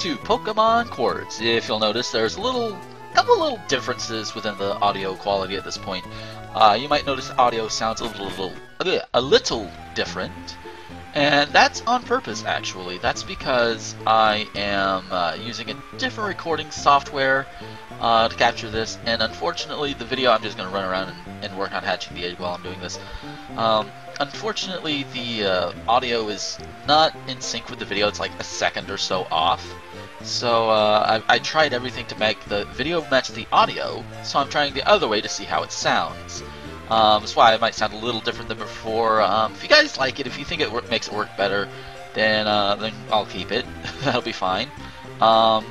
to Pokemon Quartz. If you'll notice, there's a little, couple little differences within the audio quality at this point. Uh, you might notice audio sounds a little, a little different, and that's on purpose actually. That's because I am uh, using a different recording software uh, to capture this, and unfortunately, the video I'm just going to run around and, and, work on hatching the egg while I'm doing this. Um, unfortunately, the uh, audio is not in sync with the video. It's like a second or so off. So uh, I, I, tried everything to make the video match the audio, so I'm trying the other way to see how it sounds. Um, that's why it might sound a little different than before. Um, if you guys like it, if you think it work, makes it work better, then uh, then I'll keep it. That'll be fine. Um,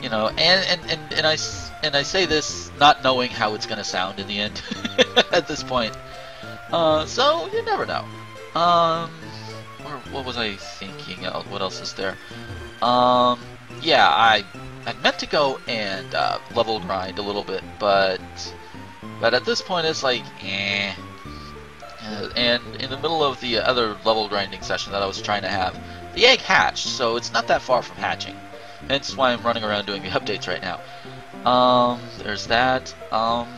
you know, and, and, and, and I and I say this not knowing how it's going to sound in the end at this point. Uh, so you never know. Um, what was I thinking? What else is there? Um, yeah, I I meant to go and uh, level grind a little bit, but but at this point it's like, eh. Uh, and in the middle of the other level grinding session that I was trying to have, the egg hatched, so it's not that far from hatching. Hence why I'm running around doing the updates right now. Um, there's that. Um,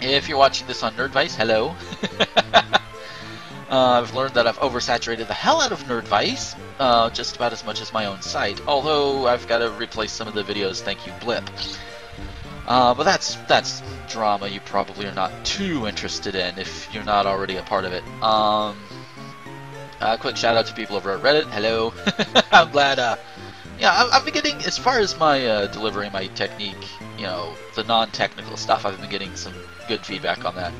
if you're watching this on Nerdvice, hello. uh, I've learned that I've oversaturated the hell out of Nerdvice, uh, just about as much as my own site. Although I've got to replace some of the videos. Thank you, Blip. Uh, but that's that's drama you probably are not too interested in if you're not already a part of it. Um, uh, quick shout out to people over at Reddit. Hello. I'm glad. Uh, yeah, I've been getting as far as my uh, delivering my technique. You know, the non-technical stuff. I've been getting some good feedback on that.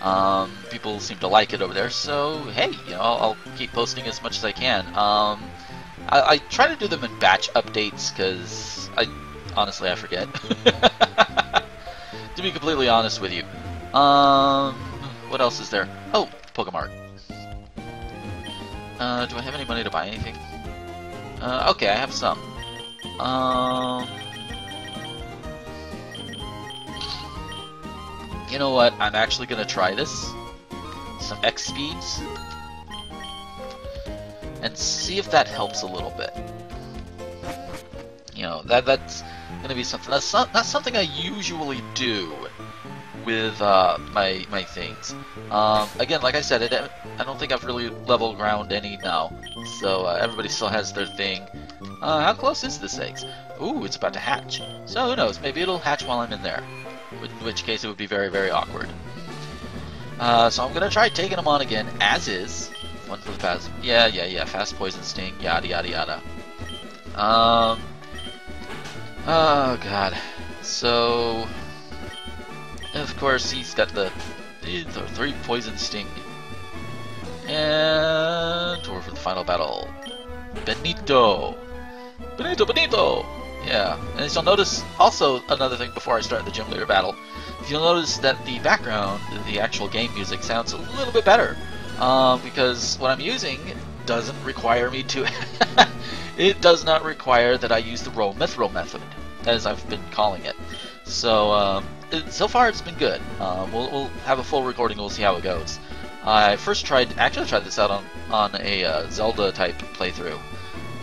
Um, people seem to like it over there, so hey, you know, I'll, keep posting as much as I can. Um, I, I, try to do them in batch updates because I honestly I forget. to be completely honest with you. Um, what else is there? Oh, Pokemart. Uh, do I have any money to buy anything? Uh, okay, I have some. Um. You know what? I'm actually gonna try this. Some X speeds. And see if that helps a little bit. You know, that that's gonna be something that's not, not something I usually do with uh, my my things. Um, again, like I said, it, I don't think I've really level ground any now, so uh, everybody still has their thing. Uh, how close is this egg? Ooh, it's about to hatch. So who knows? Maybe it'll hatch while I'm in there. In which case, it would be very, very awkward. Uh, so I'm gonna try taking them on again, as is. One for the fast. Yeah, yeah, yeah. Fast poison sting. Yada yada yada. Um. Oh god. So of course, he's got the, the, the three poison sting. And tour for the final battle. Benito! Benito, Benito! Yeah, and you'll notice, also another thing before I start the gym leader battle, if you'll notice that the background, the actual game music, sounds a little bit better. Um, because what I'm using doesn't require me to... it does not require that I use the roll mithril method, as I've been calling it. So, um, so far it's been good. Um, we'll, we'll, have a full recording. We'll see how it goes. I first tried, actually tried this out on on a uh, Zelda type playthrough,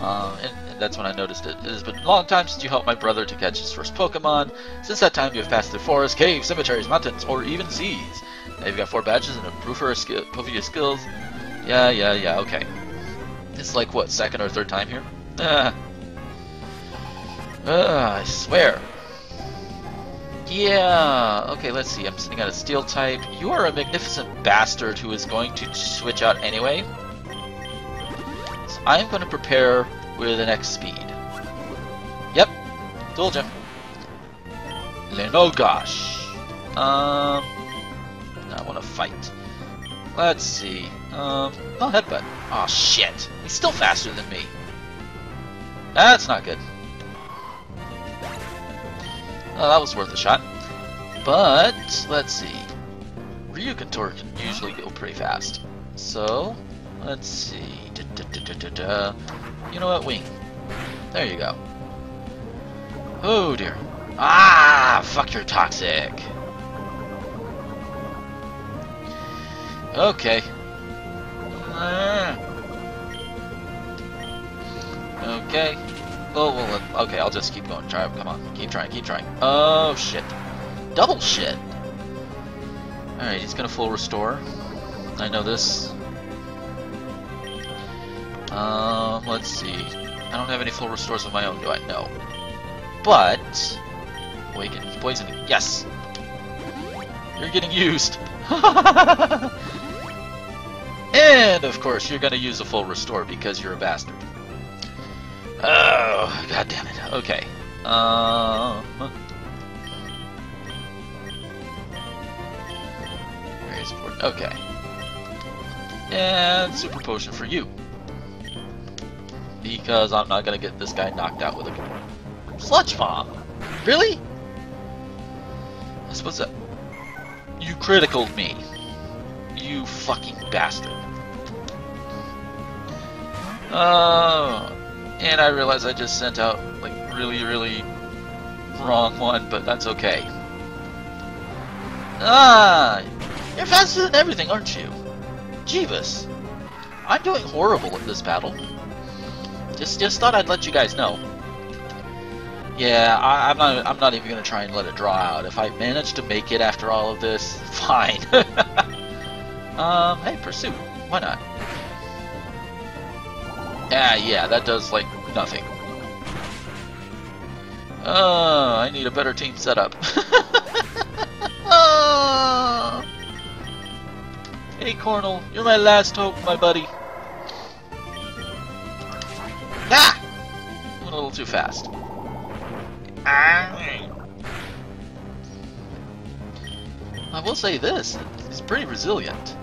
uh, and, that's when I noticed it. It has been a long time since you helped my brother to catch his first Pokemon. Since that time, you have passed through forests, caves, cemeteries, mountains, or even seas. Now you've got four badges and a proof skill, your skills. Yeah, yeah, yeah. Okay. It's like what second or third time here? Ah. Uh, I swear. Yeah, okay, let's see. I'm sending out a steel type. You are a magnificent bastard who is going to switch out anyway. So I'm going to prepare with an X speed. Yep, told you. Lenogosh. Um, I want to fight. Let's see. Um, no headbutt. Oh shit, he's still faster than me. That's not good. Oh, that was worth a shot. But, let's see. Ryukontor can usually go pretty fast. So, let's see. Da, da, da, you know what? Wing. There you go. Oh dear. Ah! Fuck, you're toxic. Okay. Ah. Okay. Oh, well, okay, I'll just keep going. Try, come on. Keep trying, keep trying. Oh, shit. Double shit. Alright, he's gonna full restore. I know this. Um, let's see. I don't have any full restores of my own, do I? No. But... Awaken. Poisoning. Yes! You're getting used! and, of course, you're gonna use a full restore because you're a bastard. Oh, god damn it. Okay. Um... Okay. And super potion for you. Because I'm not gonna get this guy knocked out with a sludge bomb. Really? I suppose that you criticaled me. You fucking bastard. Oh, and I realize I just sent out like really, really wrong one, but that's okay. Ah, you're faster than everything, aren't you? Jeebus. I'm doing horrible at this battle. Just, just thought I'd let you guys know. Yeah, I, am not. I'm not even gonna try and let it draw out. If I manage to make it after all of this, fine. um, hey, pursuit. Why not? Yeah, yeah, that does like nothing. Oh, I need a better team setup. oh. Hey, Cornel, you're my last hope, my buddy. Ah! A little too fast. I will say this, he's pretty resilient.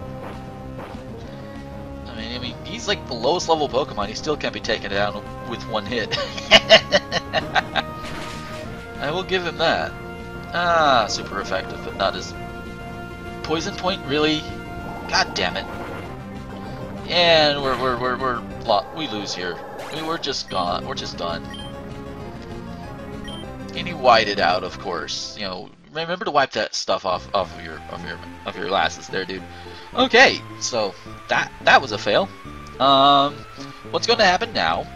I mean, I mean, he's like the lowest level Pokemon, he still can't be taken down with one hit. I will give him that. Ah, super effective, but not as... Poison Point, really? God damn it. And we're, we're, we're, we're, we lose here. We, we're just gone, we're just done. And you white it out, of course. You know, remember to wipe that stuff off, off of your of your of your glasses there, dude. Okay, so that that was a fail. Um, what's going to happen now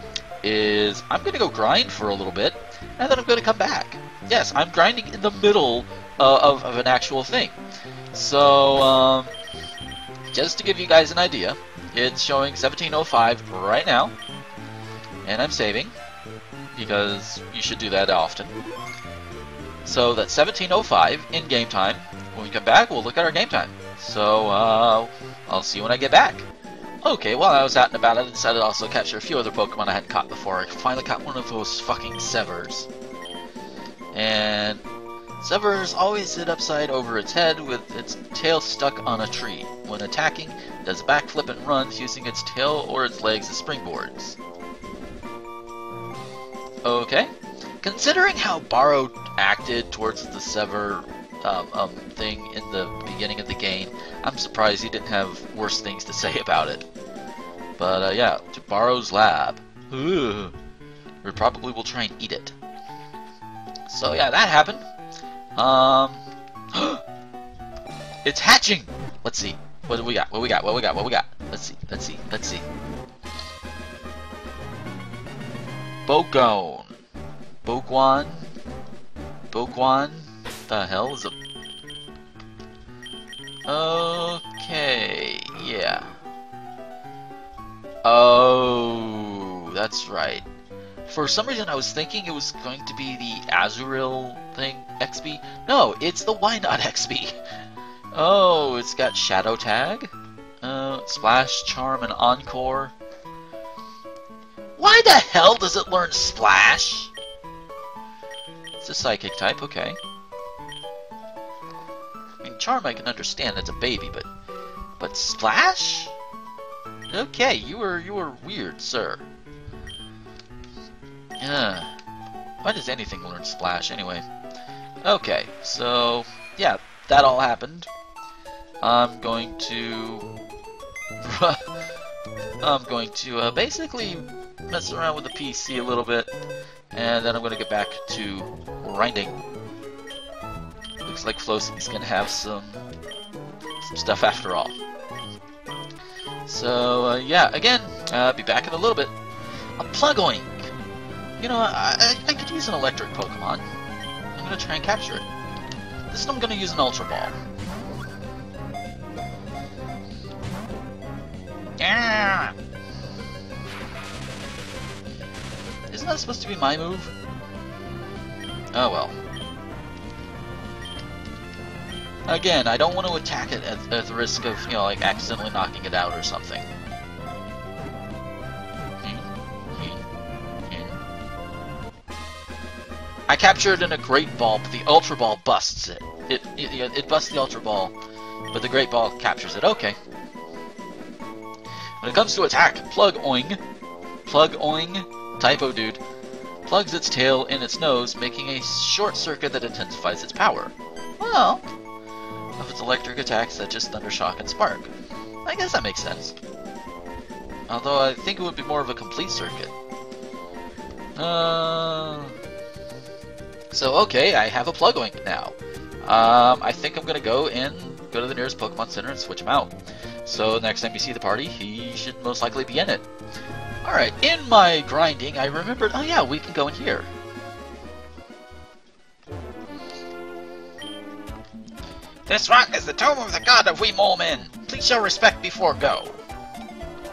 is I'm going to go grind for a little bit, and then I'm going to come back. Yes, I'm grinding in the middle uh, of, of an actual thing. So, um, just to give you guys an idea, it's showing 1705 right now, and I'm saving because you should do that often. So that's 1705 in game time. When we come back, we'll look at our game time. So, uh, I'll see you when I get back. Okay, while I was out and about, I decided to also capture a few other Pokemon I hadn't caught before. I finally caught one of those fucking Severs. And Severs always sit upside over its head with its tail stuck on a tree. When attacking, it does backflip and runs using its tail or its legs as springboards. Okay. Considering how Baro acted towards the Sever um, um, thing in the beginning of the game, I'm surprised he didn't have worse things to say about it. But uh, yeah, to Baro's lab. Ugh. We probably will try and eat it. So yeah, that happened. Um, it's hatching. Let's see. What do we got? What we got? What we got? What we got? Let's see. Let's see. Let's see. Bogone. Boguan? Boguan? The hell is it? Okay, yeah. Oh, that's right. For some reason I was thinking it was going to be the Azurill thing, XP. No, it's the Wynaut XP. Oh, it's got Shadow Tag, uh, Splash, Charm, and Encore. Why the hell does it learn Splash? It's a psychic type, okay. I mean, Charm I can understand, it's a baby, but... But Splash? Okay, you were, you were weird, sir. Yeah. Why does anything learn Splash, anyway? Okay, so... Yeah, that all happened. I'm going to... I'm going to uh, basically mess around with the PC a little bit, and then I'm going to get back to grinding. Looks like Flosie's going to have some, some stuff after all. So, uh, yeah, again, uh, be back in a little bit. A Plugoink! You know, I, I, I could use an electric Pokemon. I'm gonna try and capture it. This time I'm gonna use an Ultra Ball. Yeah! Isn't that supposed to be my move? Oh well. Again, I don't want to attack it at, at the risk of, you know, like accidentally knocking it out or something. Hmm? Hmm? Hmm? I capture it in a Great Ball, but the Ultra Ball busts it. It, it, it busts the Ultra Ball, but the Great Ball captures it. Okay. When it comes to attack, Plugoink, Plug Oing, typo dude, plugs its tail in its nose, making a short circuit that intensifies its power. Well, of its electric attacks such as Thunder Shock and Spark. I guess that makes sense. Although I think it would be more of a complete circuit. Uh... So, okay, I have a Plugoink now. Um, I think I'm going to go and go to the nearest Pokemon Center and switch him out. So next time you see the party, he should most likely be in it. Alright, in my grinding, I remembered, oh yeah, we can go in here. This rock is the tomb of the god of Weemolmin. Please show respect before go.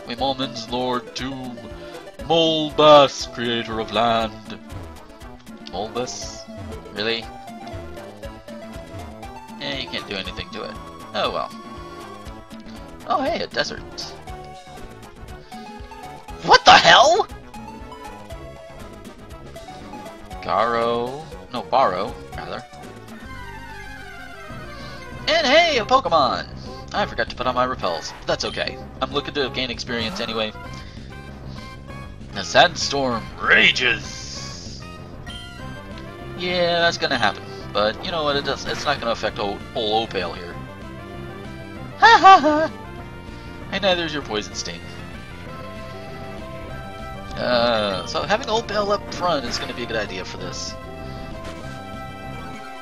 Weemolmin's Lord Tomb. Molbas, creator of land. Molbas? Really? Eh, you can't do anything to it. Oh well. Oh hey, a desert. What the hell? Garo... No, Baro, rather. And hey, a Pokemon! I forgot to put on my repels, that's okay. I'm looking to gain experience anyway. The sandstorm rages! Yeah, that's gonna happen. But you know what? It does. It's not gonna affect old, old Opale here. Ha ha ha! And neither's your poison sting. Uh, so having Opale up front is gonna be a good idea for this.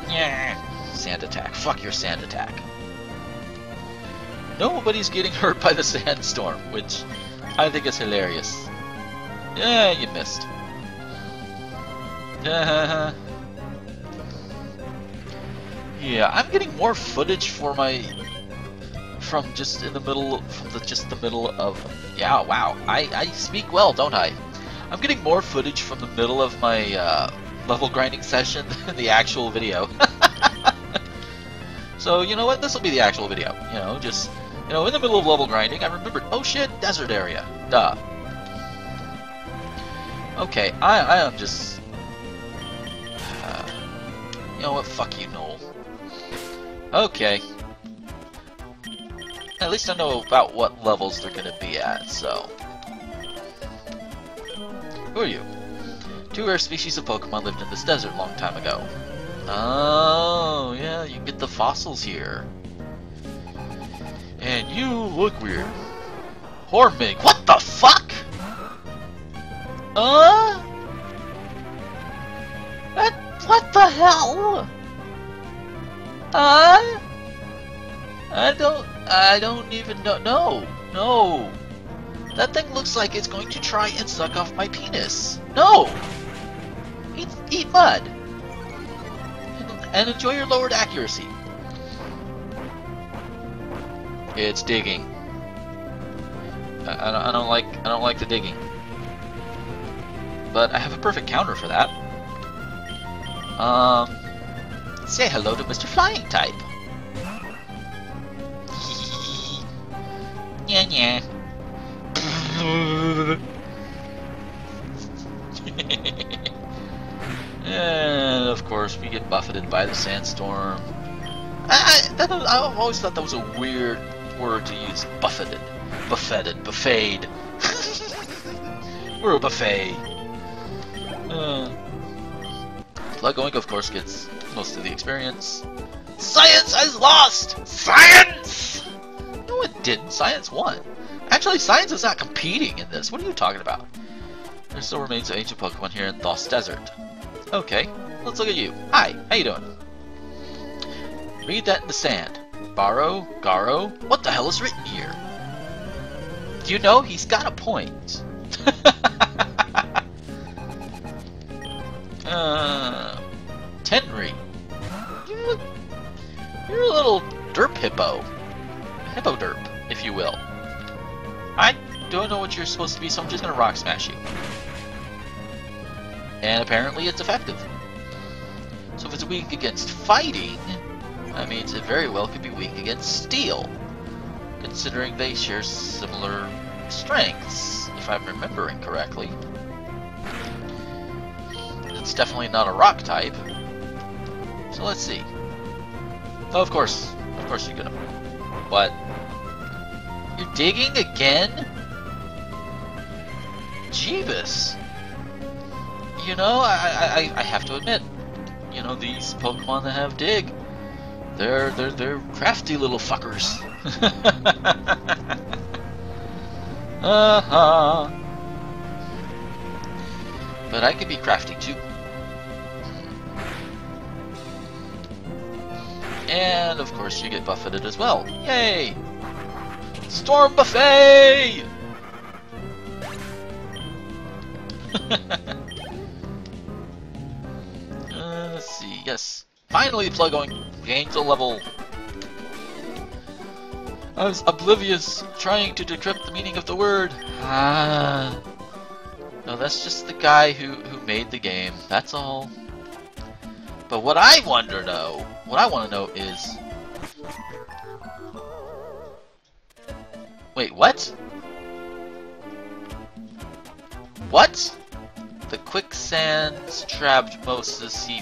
Yeah, sand attack. Fuck your sand attack. Nobody's getting hurt by the sandstorm, which I think is hilarious. Yeah, you missed. Yeah, I'm getting more footage for my from just in the middle from the just the middle of yeah wow I I speak well don't I? I'm getting more footage from the middle of my uh, level grinding session than the actual video. so you know what? This will be the actual video. You know, just you know, in the middle of level grinding, I remembered. Oh shit, desert area. Duh. Okay, I I am just. Uh, you know what? Fuck you, Noel. Okay. At least I know about what levels they're gonna be at, so... Who are you? Two rare species of Pokemon lived in this desert long time ago. Oh, yeah, you get the fossils here. And you look weird. Hormig, what the fuck? Uh? What, what the hell? Huh? I don't. I don't even know. No, no. That thing looks like it's going to try and suck off my penis. No. Eat, eat mud. And enjoy your lowered accuracy. It's digging. I, I, don't, I don't like. I don't like the digging. But I have a perfect counter for that. Um. Say hello to Mr. Flying Type. Yeah, yeah. and of course, we get buffeted by the sandstorm. I, I, that, I always thought that was a weird word to use. Buffeted. Buffeted. Buffeted. We're a buffet. Uh, of course, gets most of the experience. Science has lost! Science! Didn't. Science won. Actually, science is not competing in this. What are you talking about? There still remains an ancient Pokemon here in Thos Desert. Okay, let's look at you. Hi, how you doing? Read that in the sand. Baro, Garo, what the hell is written here? Do you know he's got a point? Uh, Tenri. You're, you're a little derp hippo. Hippo derp, if you will. I don't know what you're supposed to be, so I'm just gonna rock smash you. And apparently it's effective. So if it's weak against fighting, that means it very well could be weak against steel. Considering they share similar strengths, if I'm remembering correctly. It's definitely not a rock type. So let's see. Oh, of course. Of course you're gonna... What? You're digging again? Jeebus. You know, I, I, I have to admit, you know, these Pokemon that have dig, they're, they're, they're crafty little fuckers. uh-huh. But I could be crafty too. And of course you get buffeted as well. Yay! Storm Buffet! uh, let's see, yes. Finally Plugoink gains a level. I was oblivious, trying to decrypt the meaning of the word. Ah. No, that's just the guy who, who made the game, that's all. But what I wonder though, what I want to know is... Wait, what? What? The quicksand trapped most of the sea.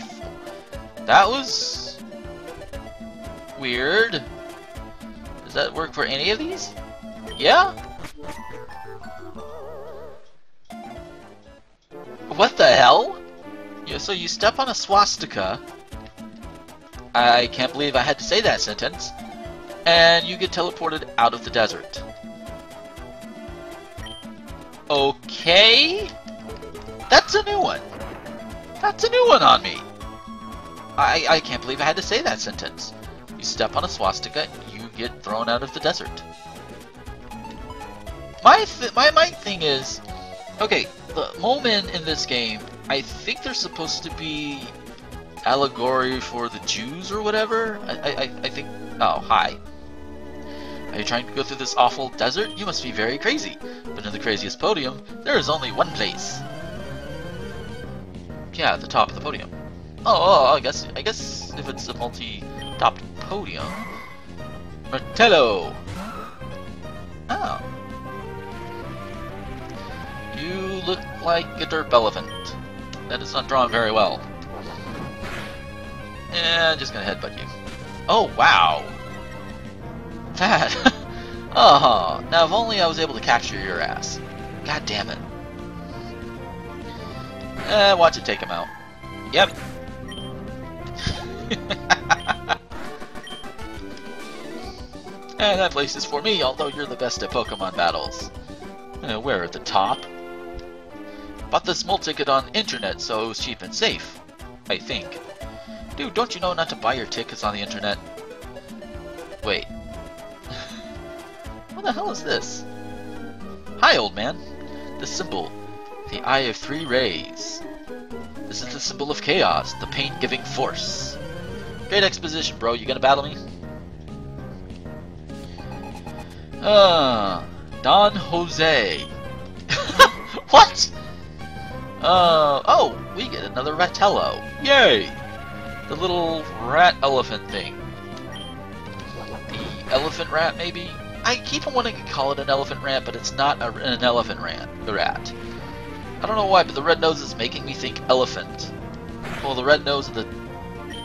That was... Weird. Does that work for any of these? Yeah? What the hell? Yeah, so you step on a swastika. I can't believe I had to say that sentence. And you get teleported out of the desert. Okay? That's a new one. That's a new one on me. I, I can't believe I had to say that sentence. You step on a swastika, you get thrown out of the desert. My th my my thing is, okay, the moment in this game, I think they're supposed to be allegory for the Jews or whatever. I, I, I think. Oh, hi. Are you trying to go through this awful desert? You must be very crazy. But in the craziest podium, there is only one place. Yeah, the top of the podium. Oh, oh I guess I guess if it's a multi-topped podium, Martello. Oh. You look like a derp elephant. That is not drawn very well. And I'm just gonna headbutt you. Oh, wow! That... oh, now if only I was able to capture your ass. God damn it. Eh, watch it take him out. Yep. and that place is for me, although you're the best at Pokemon battles. Uh, we're at the top. Bought the small ticket on internet, so it was cheap and safe. I think. Dude, don't you know not to buy your tickets on the internet? Wait. what the hell is this? Hi, old man. The symbol. The Eye of Three Rays. This is the symbol of chaos, the pain-giving force. Great exposition, bro. You gonna battle me? Uh, Don Jose. what? Uh, oh, we get another Ratello. Yay! The little rat elephant thing. The elephant rat, maybe? I keep wanting to call it an elephant rat, but it's not a, an elephant rat. The rat. I don't know why, but the red nose is making me think elephant. Well, the red nose and the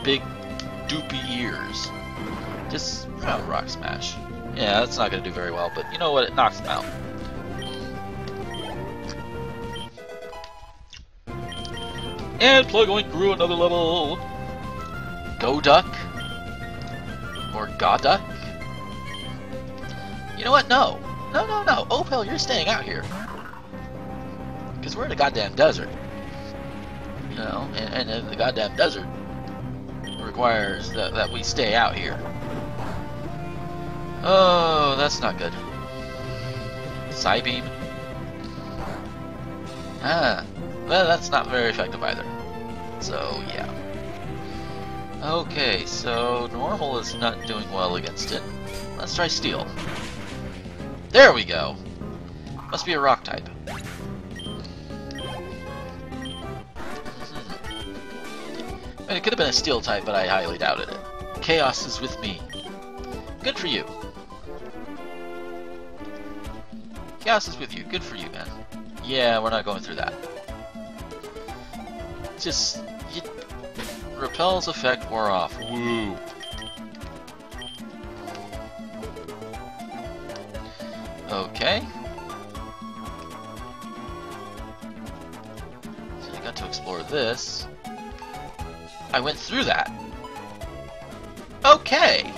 big doopy ears. Just oh, rock smash. Yeah, that's not gonna do very well, but you know what? It knocks him out. And Plugoink grew another level. Goduck? Or Goduck? You know what? No. No, no, no. Opal, you're staying out here. Because we're in a goddamn desert. You know, and, and the goddamn desert requires that, that we stay out here. Oh, that's not good. Psybeam? Ah, well, that's not very effective either. So, yeah. Okay, so normal is not doing well against it. Let's try steel. There we go! Must be a rock type. Hmm. it could have been a steel type, but I highly doubted it. Chaos is with me. Good for you. Chaos is with you. Good for you, man. Yeah, we're not going through that. Just... Repel's effect wore off. Woo! Okay. So I got to explore this. I went through that. Okay.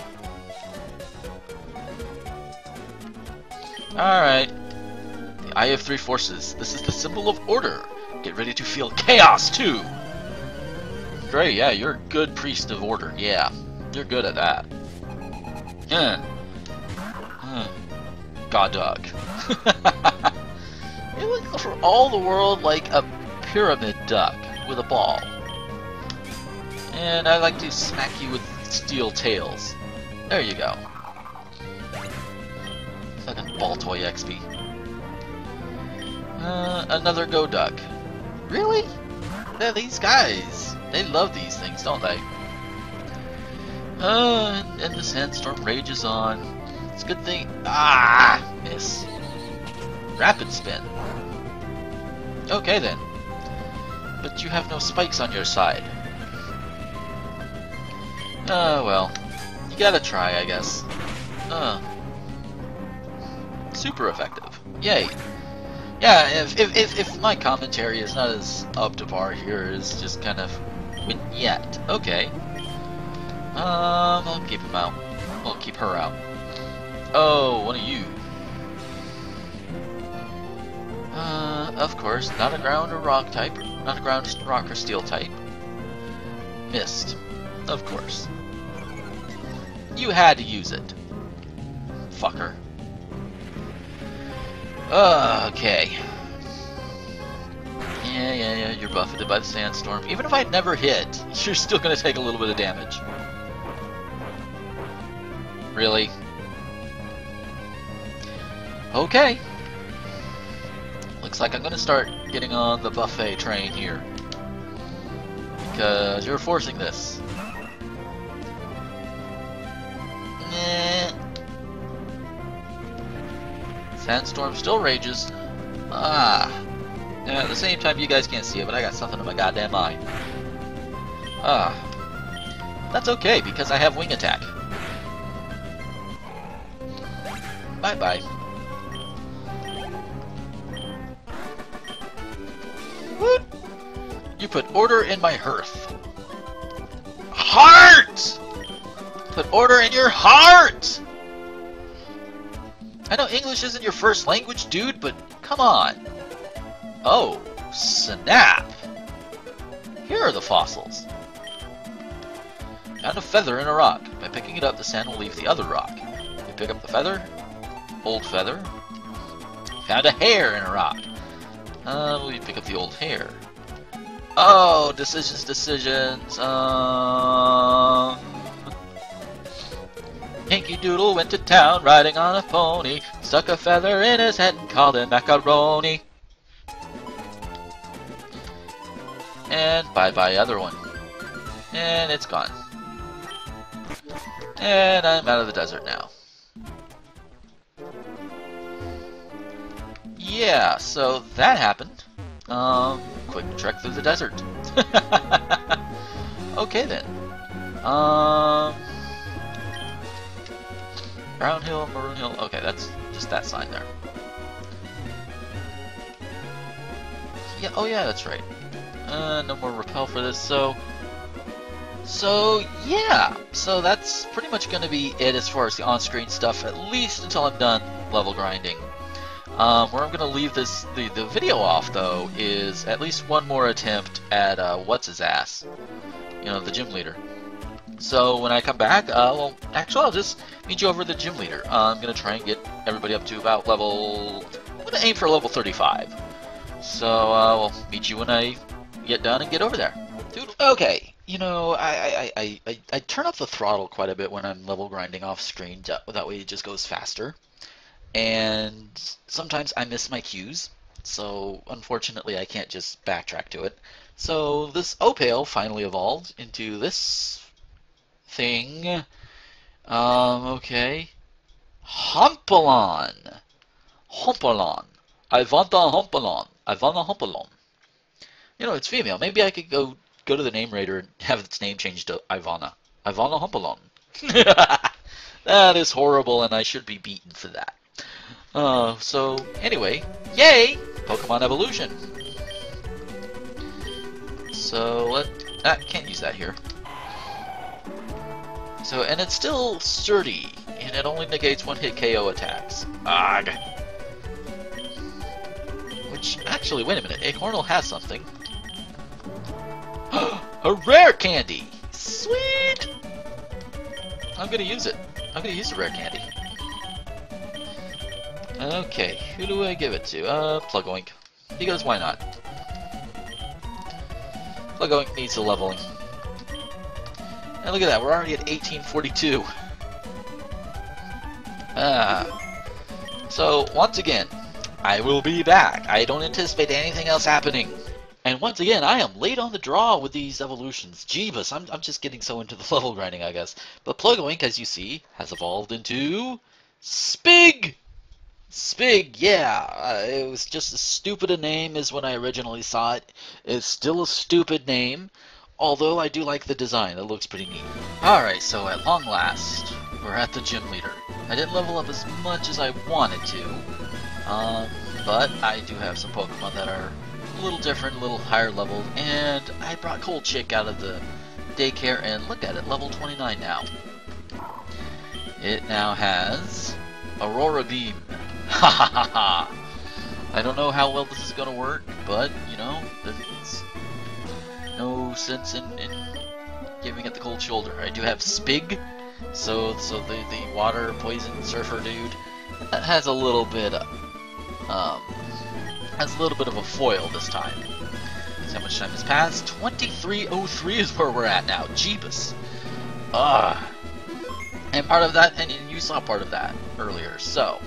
Alright. The Eye of Three Forces. This is the symbol of order. Get ready to feel chaos, too! Great, yeah, you're a good priest of order. Yeah, you're good at that. God dog. it looks for all the world like a pyramid duck with a ball. And I like to smack you with steel tails. There you go. Fucking ball toy XP. Uh, another Goduck. Really? Yeah, these guys. They love these things, don't they? Uh, and the sandstorm rages on. It's a good thing. Ah! Miss. Rapid spin. Okay then. But you have no spikes on your side. Uh, well. You gotta try, I guess. Uh. Super effective. Yay. Yeah, if, if, if, if my commentary is not as up to par here, it's just kind of yet. Okay. Um, I'll keep him out. I'll keep her out. Oh, one of you. Uh, of course, not a ground or rock type. Not a ground, rock, or steel type. Missed. Of course. You had to use it. Fucker. Okay. Yeah, yeah, yeah, you're buffeted by the sandstorm. Even if I'd never hit, you're still gonna take a little bit of damage. Really? Okay. Looks like I'm gonna start getting on the buffet train here. Because you're forcing this. Sandstorm still rages. Ah. At the same time, you guys can't see it, but I got something in my goddamn eye. Ah. That's okay, because I have wing attack. Bye-bye. You put order in my hearth. Heart! Put order in your heart! I know English isn't your first language, dude, but come on. Oh, snap! Here are the fossils. Found a feather in a rock. By picking it up, the sand will leave the other rock. You pick up the feather. Old feather. Found a hair in a rock. Uh, you pick up the old hair? Oh, decisions, decisions. Um... Hinky Doodle went to town riding on a pony, stuck a feather in his head and called it macaroni. And bye-bye other one. And it's gone. And I'm out of the desert now. Yeah, so that happened. Um, quick trek through the desert. okay then. Um, Brown Hill, Maroon Hill. Okay, that's just that sign there. Yeah. Oh yeah, that's right. Uh, no more repel for this. So, so yeah. So that's pretty much going to be it as far as the on-screen stuff, at least until I'm done level grinding. Um, where I'm going to leave this the, the video off, though, is at least one more attempt at uh, what's his ass, you know, the gym leader. So when I come back, uh, well, actually, I'll just meet you over the gym leader. Uh, I'm going to try and get everybody up to about level... I'm going to aim for level 35. So uh, we'll meet you when I get done and get over there. Dude, okay. You know, I, I, I, I, turn up the throttle quite a bit when I'm level grinding off screen. That way it just goes faster. And sometimes I miss my cues. So unfortunately I can't just backtrack to it. So this Opale finally evolved into this thing. Um, okay. Humpalon. Humpalon. I want a Humpalon. I want a Humpalon. You know, it's female. Maybe I could go go to the name raider and have its name changed to Ivana. Ivana Humpalon. that is horrible, and I should be beaten for that. Uh, so, anyway, yay! Pokemon Evolution. So, let... Ah, can't use that here. So, and it's still sturdy, and it only negates one-hit KO attacks. Ugh. Which, actually, wait a minute, Acornal has something. a rare candy! Sweet! I'm gonna use it. I'm gonna use the rare candy. Okay, who do I give it to? Uh, Plugoink. Because why not? Plugoink needs a leveling. And look at that, we're already at 1842. Ah. So, once again, I will be back. I don't anticipate anything else happening. And once again, I am late on the draw with these evolutions. Jeebus, I'm, I'm just getting so into the level grinding, I guess. But Plugoink, as you see, has evolved into... Spig! Spig, yeah. Uh, it was just as stupid a name as when I originally saw it. It's still a stupid name, although I do like the design. It looks pretty neat. Alright, so at long last, we're at the gym leader. I didn't level up as much as I wanted to, um, but I do have some Pokemon that are a little different, a little higher level, and I brought Cold Chick out of the daycare, and look at it, level 29 now. It now has Aurora Beam. Ha ha ha ha! I don't know how well this is gonna work, but, you know, there's no sense in, in giving it the cold shoulder. I do have Spig, so so the, the water poison surfer dude that has a little bit of, um, has a little bit of a foil this time. See how much time has passed? 2303 is where we're at now. Jeebus. Ah. And part of that, and you saw part of that earlier, so.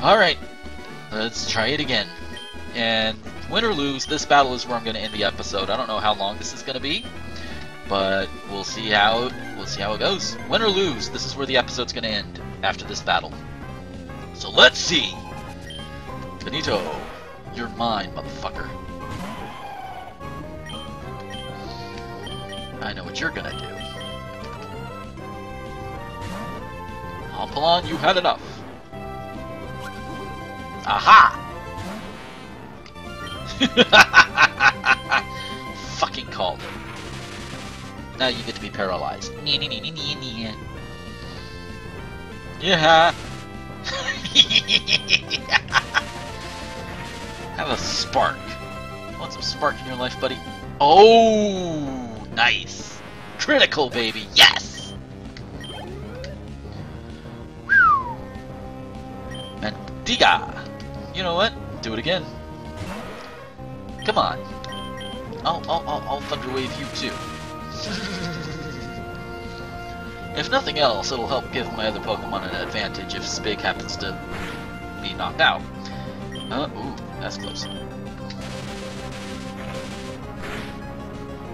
Alright, let's try it again. And win or lose, this battle is where I'm going to end the episode. I don't know how long this is going to be, but we'll see how we'll see how it goes. Win or lose, this is where the episode's going to end after this battle. So let's see. Benito, you're mine, motherfucker. I know what you're gonna do. Humpalon, you had enough. Aha! Fucking called it. Now you get to be paralyzed. Yeah. Have a spark. Want some spark in your life, buddy? Oh, nice. Critical, baby. Yes. Mandiga. You know what? Do it again. Come on. I'll, I'll, I'll, I'll Thunder Wave you too. if nothing else, it'll help give my other Pokemon an advantage if Spig happens to be knocked out. Uh, ooh, that's close.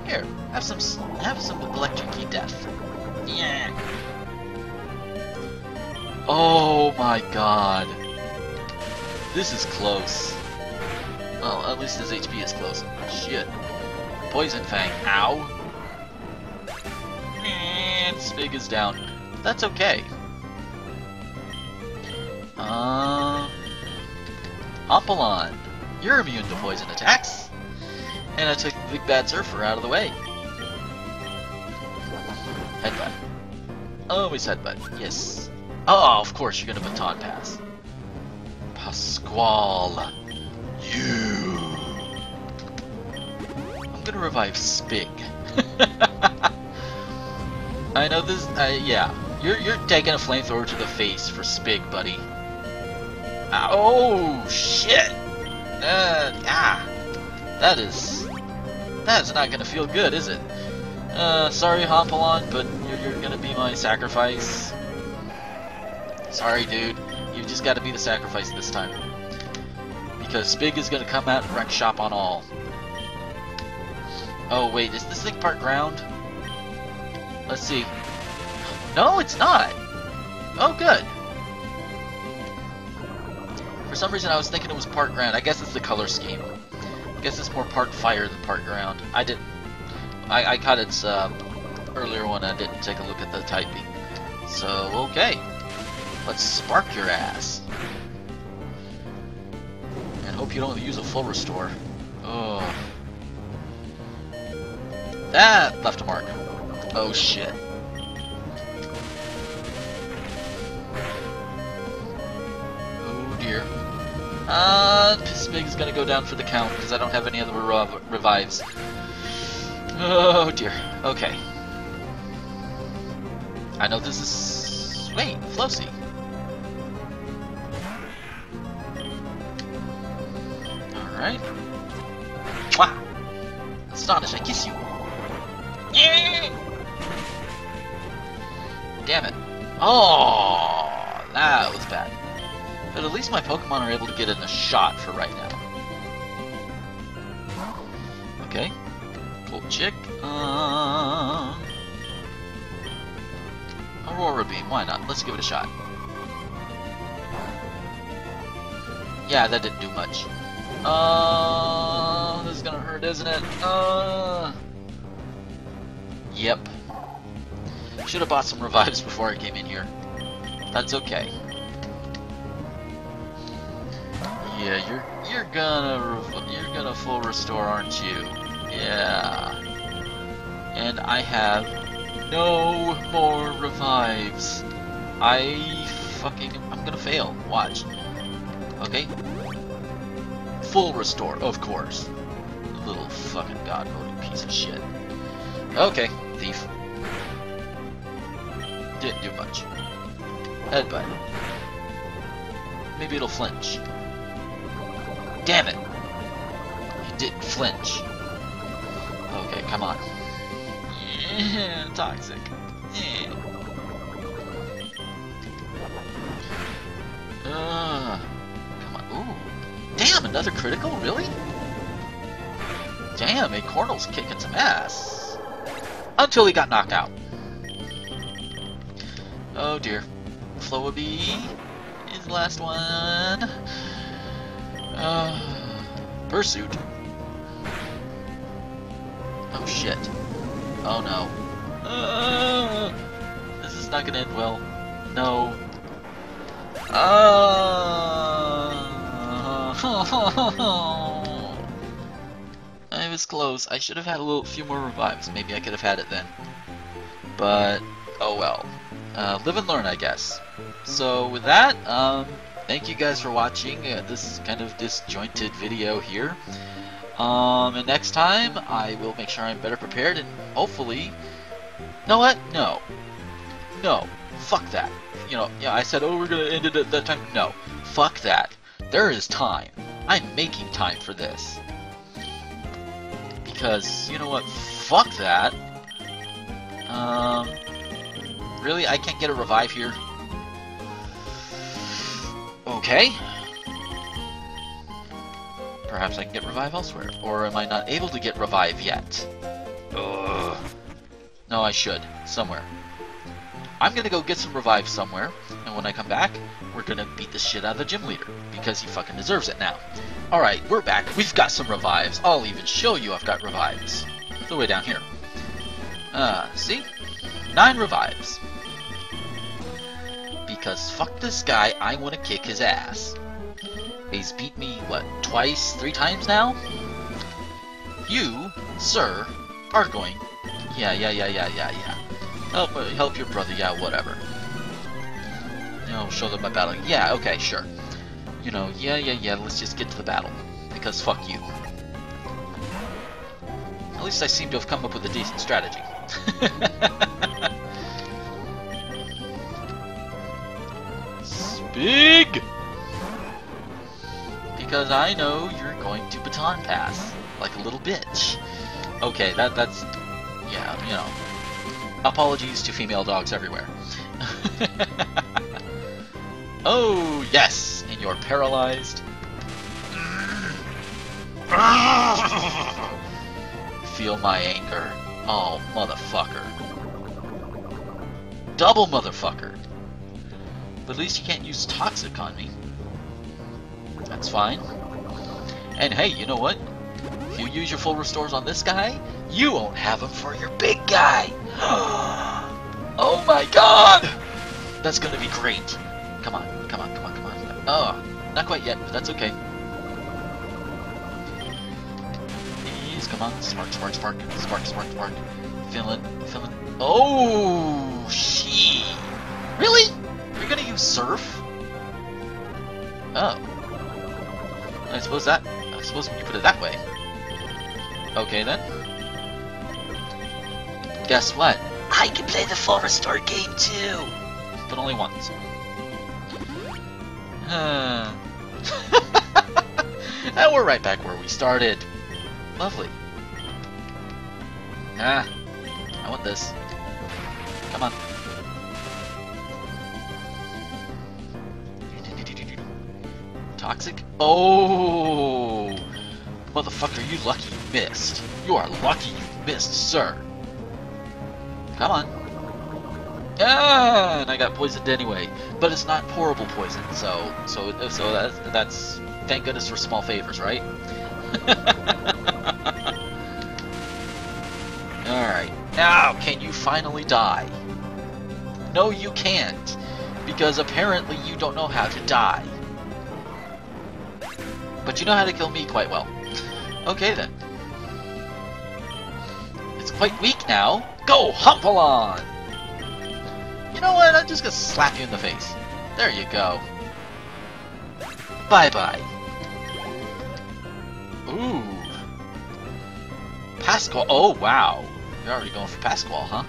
Here, have some, have some electric death. Yeah. Oh my god. This is close. Well, at least his HP is close. Shit. Poison Fang. Ow. And Spig is down. That's okay. Uh, Apollon, you're immune to poison attacks. And I took the Big Bad Surfer out of the way. Headbutt. Always headbutt, yes. Oh, of course, you're gonna baton pass. Pasquale. You. I'm gonna revive Spig. I know this. Uh, yeah, you're you're taking a flamethrower to the face for Spig, buddy. Oh shit! Uh, ah, that is That's not gonna feel good, is it? Uh, sorry, Hompalon, but you're, you're gonna be my sacrifice. Sorry, dude. You've just gotta be the sacrifice this time. Because Spig is gonna come out and wreck shop on all. Oh, wait, is this thing part ground? Let's see. No, it's not! Oh, good. For some reason I was thinking it was part ground. I guess it's the color scheme. I guess it's more part fire than part ground. I didn't... I, I caught its uh, earlier one. I didn't take a look at the typing. So, okay. Let's spark your ass. And hope you don't use a full restore. Oh. That left a mark. Oh shit. Uh, Spig is gonna go down for the count because I don't have any other rev revives. Oh dear. Okay. I know this is... Wait, Flosi. Alright. Wow. Astonish, I kiss you. Damn it. Oh, that was bad. But at least my Pokemon are able to get in a shot for right now. Okay. Cool chick. Uh... Aurora Beam, why not? Let's give it a shot. Yeah, that didn't do much. Uh, this is gonna hurt, isn't it? Uh... Yep. Should have bought some revives before I came in here. That's okay. Yeah, you're you're gonna you're gonna full restore, aren't you? Yeah. And I have no more revives. I fucking I'm gonna fail. Watch. Okay. Full restore, of course. Little fucking god piece of shit. Okay, thief. Didn't do much. Headbutt. Maybe it'll flinch. Damn it! He didn't flinch. Okay, come on. Toxic. Uh, come on. Ooh. Damn, another critical? Really? Damn, a Cornel's kicking some ass. Until he got knocked out. Oh dear. Flowabee is the last one. Uh, Pursuit. Oh shit. Oh no. Uh, this is not gonna end well. No. Uh, I was close. I should have had a little few more revives. Maybe I could have had it then. But, oh well. Uh, live and learn, I guess. So with that, um, thank you guys for watching uh, this kind of disjointed video here. Um, and next time, I will make sure I'm better prepared and hopefully... know what? No. No. Fuck that. You know, yeah, I said, oh, we're gonna end it at that time. No. Fuck that. There is time. I'm making time for this. Because, you know what? Fuck that. Um... Really? I can't get a revive here? Okay. Perhaps I can get revive elsewhere. Or am I not able to get revive yet? Ugh. No, I should. Somewhere. I'm gonna go get some revive somewhere, and when I come back, we're gonna beat the shit out of the gym leader, because he fucking deserves it now. Alright, we're back. We've got some revives. I'll even show you I've got revives. The way down here. Uh, see? Nine revives. Because fuck this guy, I want to kick his ass. He's beat me, what, twice, three times now? You, sir, are going... Yeah, yeah, yeah, yeah, yeah, yeah. Help, uh, help your brother, yeah, whatever. You know, show them my battle. Yeah, okay, sure. You know, yeah, yeah, yeah, let's just get to the battle. Because fuck you. At least I seem to have come up with a decent strategy. Spig! Because I know you're going to baton pass, like a little bitch. Okay, that that's yeah, you know. Apologies to female dogs everywhere. oh yes, and you're paralyzed. Feel my anger. Oh, motherfucker. Double motherfucker. But at least you can't use toxic on me. That's fine. And hey, you know what? If you use your full restores on this guy, you won't have them for your big guy. oh my god! That's gonna be great. Come on, come on, come on, come on. Oh, not quite yet, but that's okay. Please, come on. Spark, spark, spark, spark, spark, spark. Feeling, feeling. Oh, she. Really? You're gonna use surf? Oh. I suppose that. I suppose when you put it that way. Okay then. Guess what? I can play the full restore game too! But only once. Huh. and we're right back where we started. Lovely. Ah, I want this. Come on. Toxic? Oh! Motherfucker, you lucky you missed. You are lucky you missed, sir. Come on. Ah, and I got poisoned anyway, but it's not horrible poison, so so so that's that's thank goodness for small favors, right? All right, now can you finally die? No, you can't, because apparently you don't know how to die. But you know how to kill me quite well. Okay then. It's quite weak now. Go, Humpalon! You know what? I'm just gonna slap you in the face. There you go. Bye-bye. Ooh. Pasquale. Oh, wow. You're already going for Pasquale, huh?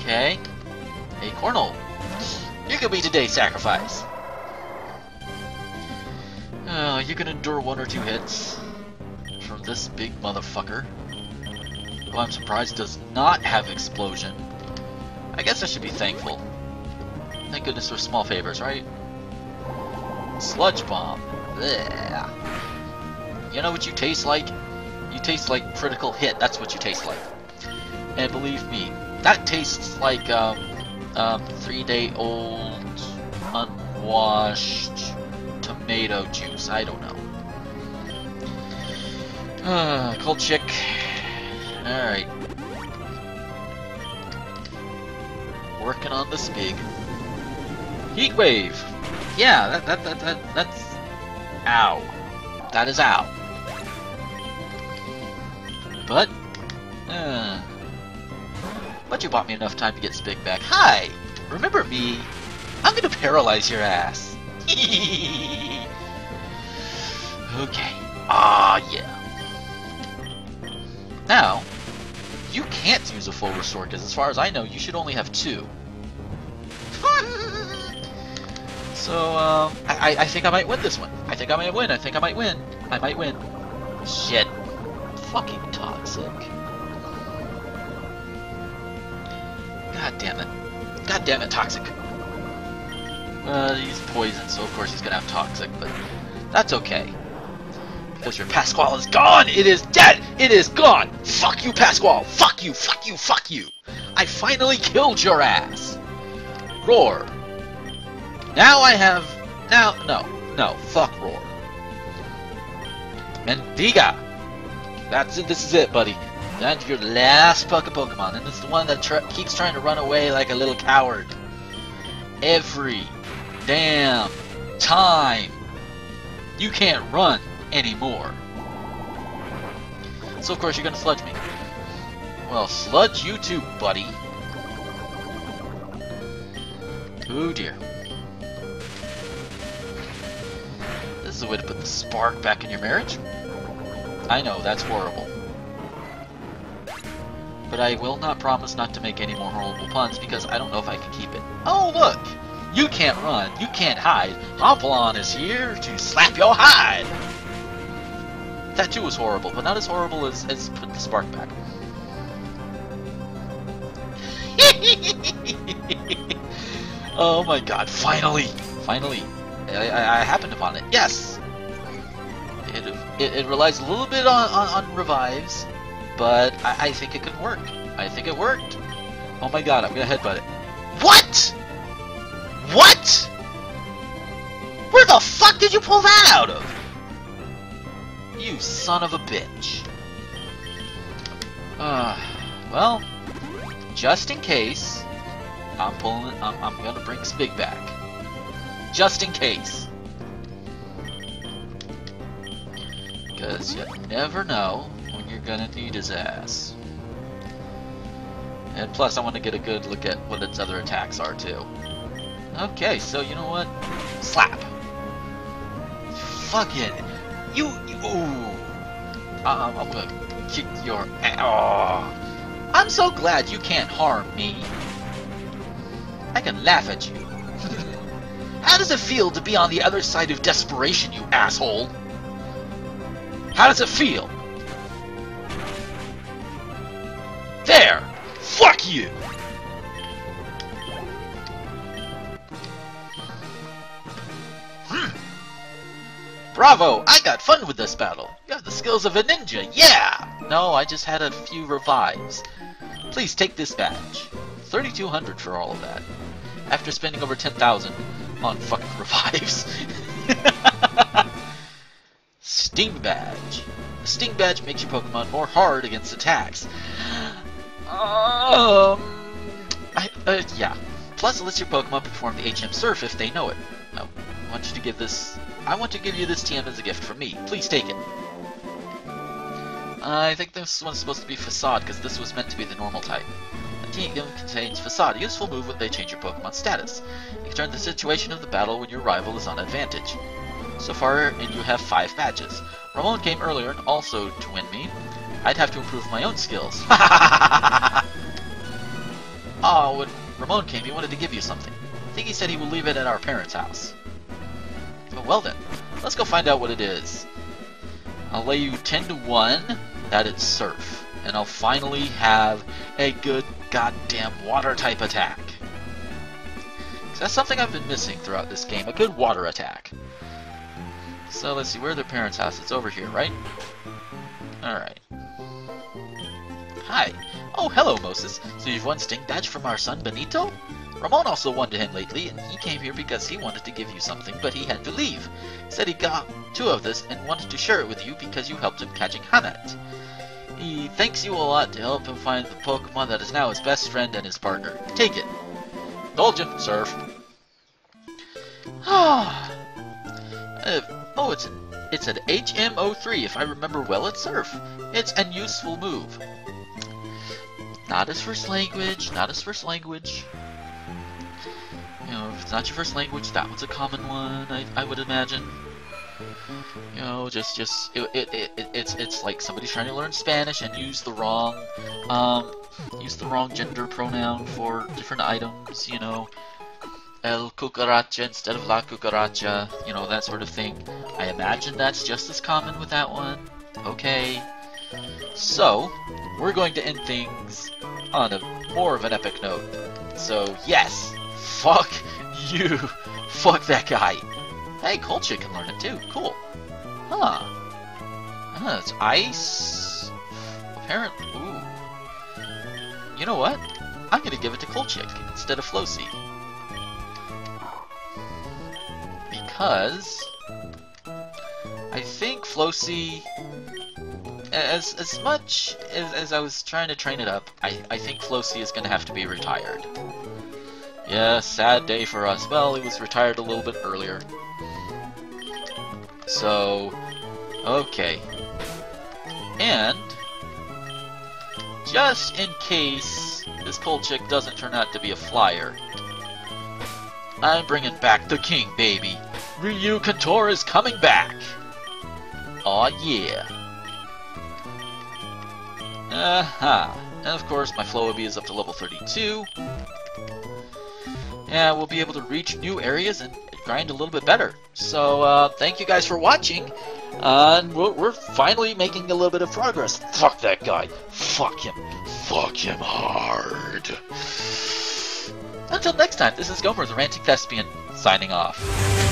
Okay. Hey, Cornel. You could be today's sacrifice. Uh, you can endure one or two hits from this big motherfucker. Who I'm surprised does not have explosion. I guess I should be thankful. Thank goodness for small favors, right? Sludge bomb. Blech. You know what you taste like? You taste like critical hit. That's what you taste like. And believe me, that tastes like um, um, three-day-old unwashed tomato juice. I don't know. Uh, cold chick. Alright. Working on this big. Heat wave! Yeah, that, that, that, that, that's... Ow. That is ow. But... Uh, but you bought me enough time to get Spig back. Hi! Remember me? I'm gonna paralyze your ass. okay. Ah, yeah. Now, you can't use a full restore, because as far as I know, you should only have two. so, um, I, I think I might win this one. I think I might win. I think I might win. I might win. Shit. Fucking toxic. God damn it. God damn it, toxic. Uh, he's poison, so of course he's gonna have toxic, but that's okay. Your Pasquale is gone! It is dead! It is gone! Fuck you, Pasquale! Fuck you, fuck you, fuck you! I finally killed your ass! Roar. Now I have... Now, no. No, fuck Roar. Mendiga! That's it, this is it, buddy. That's your last fucking Pokemon, and it's the one that tr keeps trying to run away like a little coward. Every damn time. You can't run anymore. So of course you're gonna sludge me. Well, sludge you too, buddy. Oh dear. This is a way to put the spark back in your marriage. I know, that's horrible. But I will not promise not to make any more horrible puns because I don't know if I can keep it. Oh look! You can't run, you can't hide. Hompalon is here to slap your hide! That too was horrible, but not as horrible as, as put the spark back. oh my god, finally! Finally! I, I, I, happened upon it. Yes! It, it, it relies a little bit on, on, on revives, but I, I think it could work. I think it worked. Oh my god, I'm gonna headbutt it. What?! What?! Where the fuck did you pull that out of? You son of a bitch. Uh, well, just in case, I'm pulling. I'm, I'm gonna bring Spig back. Just in case. Because you never know when you're gonna need his ass. And plus, I want to get a good look at what its other attacks are, too. Okay, so you know what? Slap! Fucking... You... you ooh. Um, I'm gonna kick your... ass. Oh. I'm so glad you can't harm me. I can laugh at you. How does it feel to be on the other side of desperation, you asshole? How does it feel? There! Fuck you! Bravo! I got fun with this battle! You have the skills of a ninja, yeah! No, I just had a few revives. Please take this badge. 3200 for all of that. After spending over 10,000 on fucking revives. Sting Badge. The Sting Badge makes your Pokemon more hard against attacks. Um, I, uh, yeah. Plus, it lets your Pokemon perform the HM Surf if they know it. I want you to give this. I want to give you this TM as a gift from me. Please take it. I think this one's supposed to be Facade because this was meant to be the normal type. The TM contains Facade, a useful move when they change your Pokemon status. You can turn the situation of the battle when your rival is on advantage. So far, and you have five badges. Ramon came earlier and also to win me. I'd have to improve my own skills. oh, when Ramon came, he wanted to give you something. I think he said he would leave it at our parents' house. Well then, let's go find out what it is. I'll lay you 10 to 1 that it's Surf, and I'll finally have a good goddamn water type attack. that's something I've been missing throughout this game, a good water attack. So let's see, where their parents' house? It's over here, right? Alright. Hi. Oh, hello, Moses. So you've won Sting Badge from our son, Benito? Ramon also won to him lately, and he came here because he wanted to give you something, but he had to leave. Said he got two of this and wanted to share it with you because you helped him catching Hanet. He thanks you a lot to help him find the Pokemon that is now his best friend and his partner. Take it. Indulgent, Surf. Ah. uh, oh, it's it's an HM03, if I remember well, it's Surf. It's an useful move. Not his first language, not his first language. You know, if it's not your first language, that one's a common one, I, I would imagine. You know, just, just, it, it, it, it's, it's like somebody's trying to learn Spanish and use the wrong, um, use the wrong gender pronoun for different items, you know. El cucaracha instead of la cucaracha, you know, that sort of thing. I imagine that's just as common with that one. Okay. So, we're going to end things on a more of an epic note. So, yes, fuck you. Fuck that guy. Hey, Colchic can learn it too. Cool. Huh. Huh, it's ice. Apparently. Ooh. You know what? I'm gonna give it to Colchic instead of Flosi. Because I think Flosi as as much as, as I was trying to train it up, I, I think Flosi is gonna have to be retired. Yeah, sad day for us. Well, he was retired a little bit earlier. So, okay. And, just in case this Colchic doesn't turn out to be a flyer, I'm bringing back the king, baby. Ryu Kantor is coming back. Aw, yeah. Aha. Uh -huh. And of course, my Flowabee is up to level 32. Yeah, we'll be able to reach new areas and grind a little bit better. So uh, thank you guys for watching. And we're, we're finally making a little bit of progress. Fuck that guy. Fuck him. Fuck him hard. Until next time, this is Gomer, the Ranting Thespian, signing off.